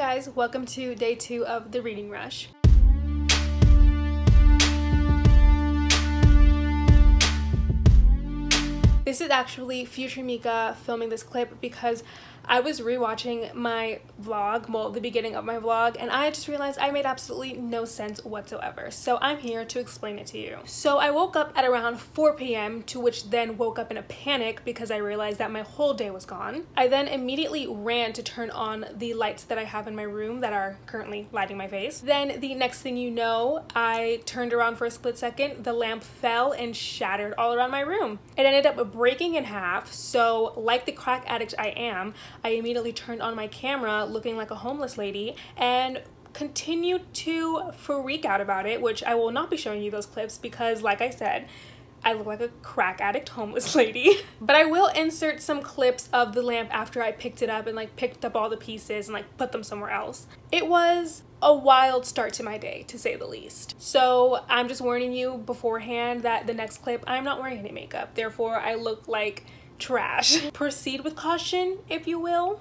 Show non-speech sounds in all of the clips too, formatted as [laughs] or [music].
guys, welcome to day two of the reading rush. This is actually future Mika filming this clip because I was rewatching my vlog, well, the beginning of my vlog, and I just realized I made absolutely no sense whatsoever. So I'm here to explain it to you. So I woke up at around 4 p.m., to which then woke up in a panic because I realized that my whole day was gone. I then immediately ran to turn on the lights that I have in my room that are currently lighting my face. Then the next thing you know, I turned around for a split second, the lamp fell and shattered all around my room. It ended up breaking in half, so like the crack addict I am, I immediately turned on my camera looking like a homeless lady and continued to freak out about it, which I will not be showing you those clips because like I said, I look like a crack addict homeless [laughs] lady. but I will insert some clips of the lamp after I picked it up and like picked up all the pieces and like put them somewhere else. It was a wild start to my day to say the least. So I'm just warning you beforehand that the next clip I'm not wearing any makeup. Therefore I look like trash. [laughs] Proceed with caution, if you will,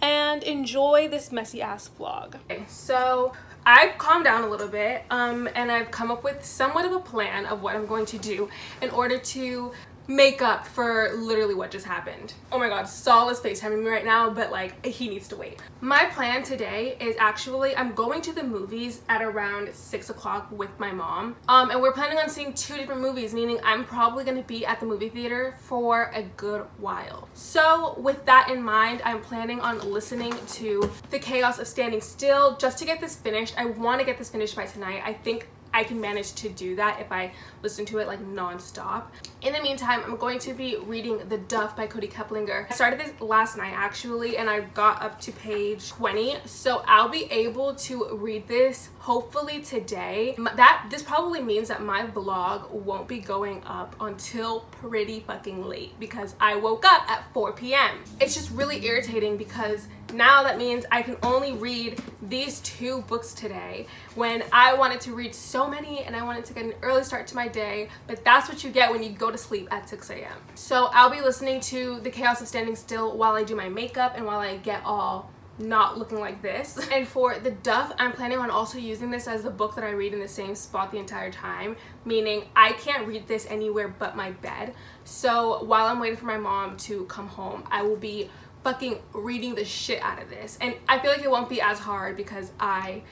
and enjoy this messy ass vlog. Okay, so I've calmed down a little bit um, and I've come up with somewhat of a plan of what I'm going to do in order to make up for literally what just happened. Oh my god, Saul is FaceTiming me right now, but like he needs to wait. My plan today is actually I'm going to the movies at around 6 o'clock with my mom. Um, and we're planning on seeing two different movies, meaning I'm probably gonna be at the movie theater for a good while. So with that in mind, I'm planning on listening to The Chaos of Standing Still just to get this finished. I want to get this finished by tonight. I think I can manage to do that if I listen to it like non-stop. In the meantime, I'm going to be reading The Duff by Kody Keplinger. I started this last night actually and I got up to page 20 so I'll be able to read this hopefully today. That This probably means that my vlog won't be going up until pretty fucking late because I woke up at 4 p.m. It's just really irritating because now that means I can only read these two books today when I wanted to read so many and I wanted to get an early start to my day but that's what you get when you go to sleep at 6 a.m. So I'll be listening to The Chaos of Standing Still while I do my makeup and while I get all not looking like this. [laughs] And for the Duff, I'm planning on also using this as the book that I read in the same spot the entire time, meaning I can't read this anywhere but my bed. So while I'm waiting for my mom to come home, I will be fucking reading the shit out of this. And I feel like it won't be as hard because I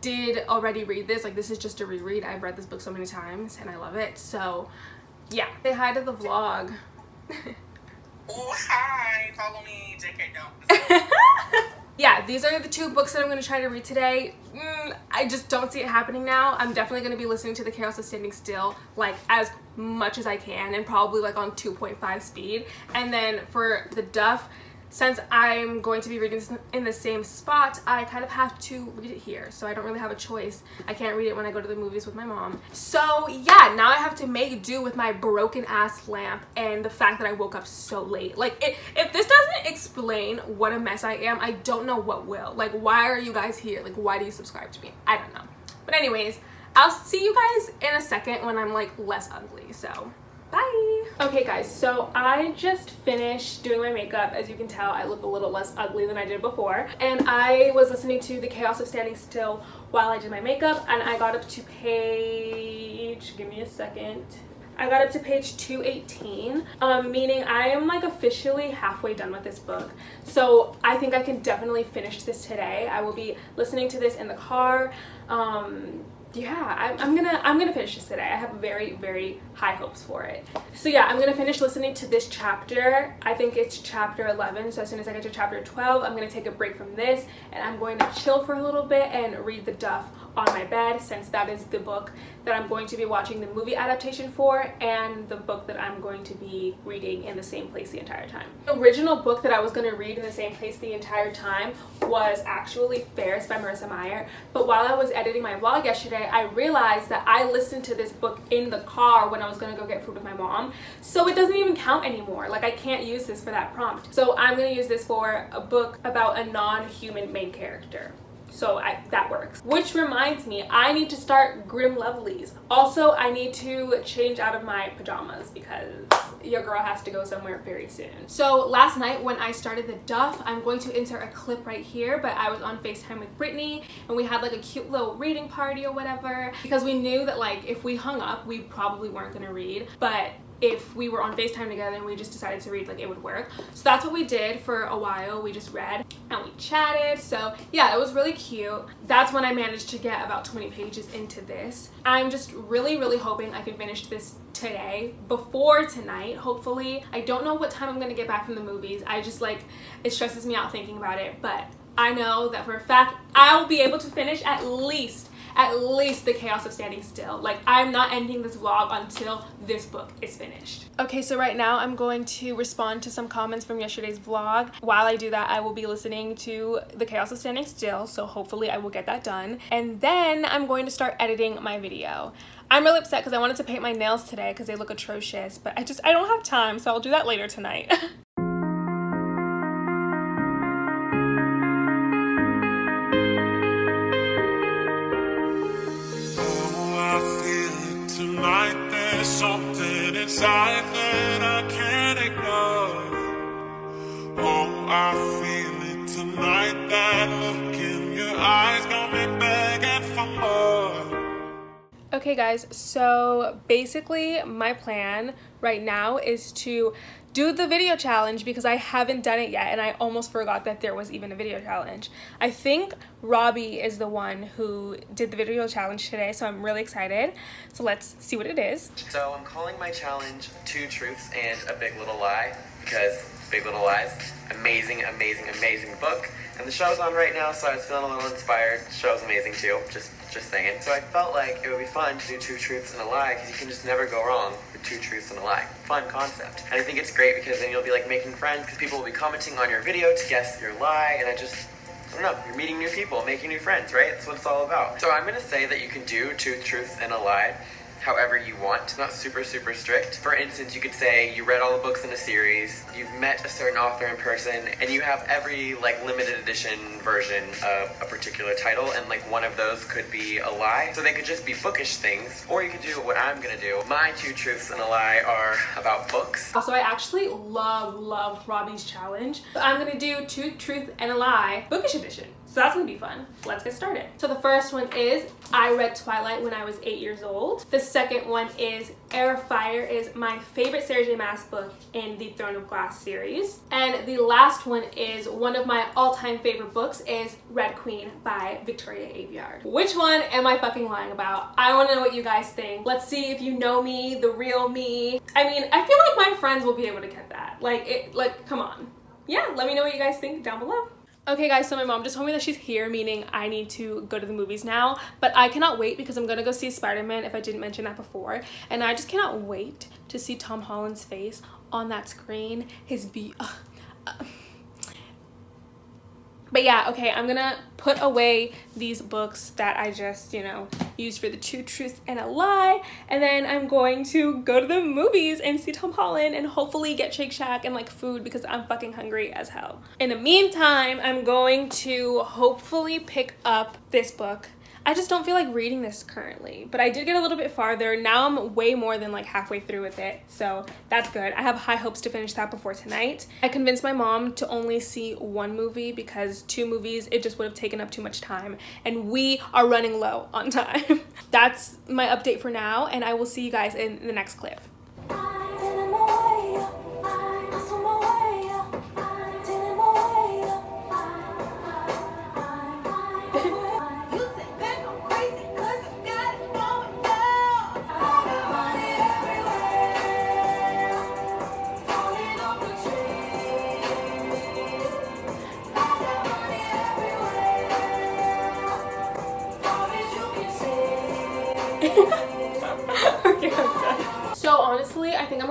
did already read this. Like this is just a reread. I've read this book so many times and I love it. So yeah. Say hi to the vlog. oh, hi. Follow me. JK, don't. [laughs] yeah, these are the two books that I'm going to try to read today. Mm, I just don't see it happening now. I'm definitely going to be listening to The Chaos of Standing Still like as much as I can and probably like on 2.5 speed. And then for the Duff, since I'm going to be reading this in the same spot, I kind of have to read it here. So I don't really have a choice. I can't read it when I go to the movies with my mom. So yeah, now I have to make do with my broken ass lamp and the fact that I woke up so late. Like it, if this doesn't explain what a mess I am, I don't know what will. Like why are you guys here? Like why do you subscribe to me? I don't know. But anyways, I'll see you guys in a second when I'm like less ugly. So! Okay guys, so I just finished doing my makeup. As you can tell, I look a little less ugly than I did before. And I was listening to The Chaos of Standing Still while I did my makeup and I got up to page, give me a second. I got up to page 218, um, meaning I am like officially halfway done with this book. So I think I can definitely finish this today. I will be listening to this in the car. Um, yeah I'm, I'm gonna i'm gonna finish this today. I have very very high hopes for it. So yeah i'm gonna finish listening to this chapter. I think it's chapter 11 so as soon as i get to chapter 12 i'm gonna take a break from this and i'm going to chill for a little bit and read the duff on my bed since that is the book that I'm going to be watching the movie adaptation for and the book that I'm going to be reading in the same place the entire time. The original book that I was going to read in the same place the entire time was actually Fairest by Marissa Meyer but while I was editing my vlog yesterday I realized that I listened to this book in the car when I was to go get food with my mom so it doesn't even count anymore like I can't use this for that prompt so I'm to use this for a book about a non-human main character So I, that works. Which reminds me, I need to start Grim Lovelies. Also, I need to change out of my pajamas because your girl has to go somewhere very soon. So last night when I started the Duff, I'm going to insert a clip right here, but I was on FaceTime with Brittany and we had like a cute little reading party or whatever because we knew that like if we hung up, we probably weren't gonna read, but if we were on FaceTime together and we just decided to read, like it would work. So that's what we did for a while. We just read and we chatted. So yeah, it was really cute. That's when I managed to get about 20 pages into this. I'm just really, really hoping I can finish this today before tonight hopefully i don't know what time i'm gonna get back from the movies i just like it stresses me out thinking about it but i know that for a fact i'll be able to finish at least at least the chaos of standing still. Like I'm not ending this vlog until this book is finished. Okay, so right now I'm going to respond to some comments from yesterday's vlog. While I do that, I will be listening to the chaos of standing still, so hopefully I will get that done. And then I'm going to start editing my video. I'm really upset because I wanted to paint my nails today because they look atrocious, but I just, I don't have time, so I'll do that later tonight. [laughs] inside that I can't ignore. Oh, I Okay, guys, so basically, my plan right now is to do the video challenge because I haven't done it yet and I almost forgot that there was even a video challenge. I think Robbie is the one who did the video challenge today, so I'm really excited. So let's see what it is. So I'm calling my challenge Two Truths and a Big Little Lie because Big Little Lies, amazing, amazing, amazing book. And the show's on right now, so I was feeling a little inspired. The show's amazing too, just just saying. So I felt like it would be fun to do two truths and a lie because you can just never go wrong with two truths and a lie. Fun concept. And I think it's great because then you'll be like making friends because people will be commenting on your video to guess your lie, and I just I don't know, you're meeting new people, making new friends, right? That's what it's all about. So I'm gonna say that you can do two truths and a lie however you want, It's not super, super strict. For instance, you could say you read all the books in a series, you've met a certain author in person, and you have every like limited edition version of a particular title, and like one of those could be a lie. So they could just be bookish things, or you could do what I'm gonna do. My two truths and a lie are about books. Also, I actually love, love Robbie's challenge. I'm gonna do two truths and a lie, bookish edition. So that's gonna be fun. Let's get started. So the first one is I read Twilight when I was eight years old. The second one is Heir of Fire is my favorite Sarah J Maas book in the Throne of Glass series. And the last one is one of my all-time favorite books is Red Queen by Victoria Aveyard. Which one am I fucking lying about? I wanna know what you guys think. Let's see if you know me, the real me. I mean, I feel like my friends will be able to get that. Like, it, like, come on. Yeah, let me know what you guys think down below. Okay guys, so my mom just told me that she's here, meaning I need to go to the movies now. But I cannot wait because I'm gonna go see Spider-Man if I didn't mention that before. And I just cannot wait to see Tom Holland's face on that screen. His be uh, uh, but yeah, okay, I'm gonna put away these books that I just, you know, used for the two truths and a lie. And then I'm going to go to the movies and see Tom Holland and hopefully get Shake Shack and like food because I'm fucking hungry as hell. In the meantime, I'm going to hopefully pick up this book I just don't feel like reading this currently. But I did get a little bit farther. Now I'm way more than like halfway through with it. So that's good. I have high hopes to finish that before tonight. I convinced my mom to only see one movie because two movies, it just would have taken up too much time. And we are running low on [laughs] time. that's my update for now. And I will see you guys in the next clip.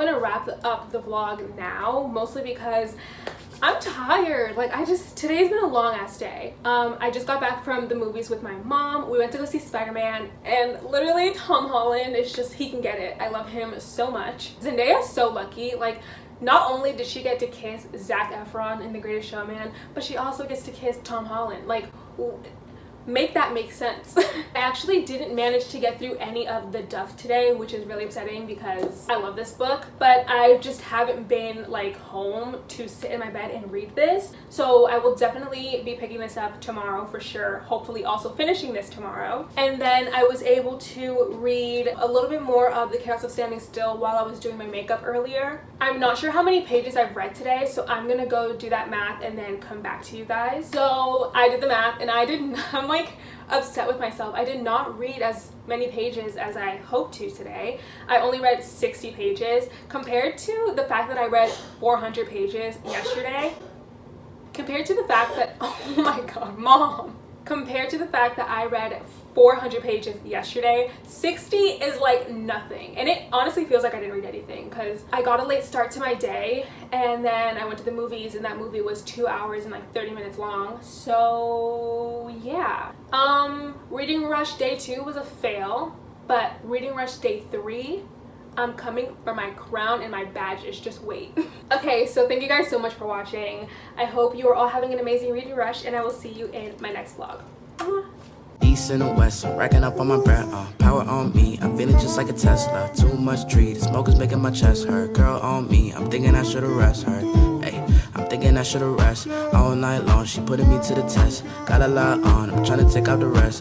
Gonna wrap up the vlog now, mostly because I'm tired. Like I just, today's been a long ass day. Um, I just got back from the movies with my mom. We went to go see Spider-Man and literally Tom Holland is just, he can get it. I love him so much. Zendaya is so lucky. Like not only did she get to kiss Zac Efron in The Greatest Showman, but she also gets to kiss Tom Holland. Like make that make sense. [laughs] I actually didn't manage to get through any of the Duff today, which is really upsetting because I love this book, but I just haven't been like home to sit in my bed and read this. So I will definitely be picking this up tomorrow for sure, hopefully also finishing this tomorrow. And then I was able to read a little bit more of The Chaos of Standing Still while I was doing my makeup earlier. I'm not sure how many pages I've read today, so I'm gonna go do that math and then come back to you guys. So I did the math and I did, [laughs] I'm like upset with myself. I did not read as many pages as I hoped to today. I only read 60 pages compared to the fact that I read 400 pages yesterday. Compared to the fact that, [laughs] oh my god, mom. Compared to the fact that I read 400 pages yesterday. 60 is like nothing. And it honestly feels like i didn't read anything because i got a late start to my day and then i went to the movies and that movie was two hours and like 30 minutes long. So yeah. Um reading rush day two was a fail but reading rush day three I'm coming for my crown and my badge. Is just wait. [laughs] okay, so thank you guys so much for watching. I hope you are all having an amazing reading rush and I will see you in my next vlog east and the west. Racking up on my breath, uh, power on me. I'm feeling just like a Tesla. Too much tree, the smoke is making my chest hurt. Girl on me, I'm thinking I should've rest her. Hey, I'm thinking I should've rest all night long. She putting me to the test. Got a lot on, I'm trying to take out the rest.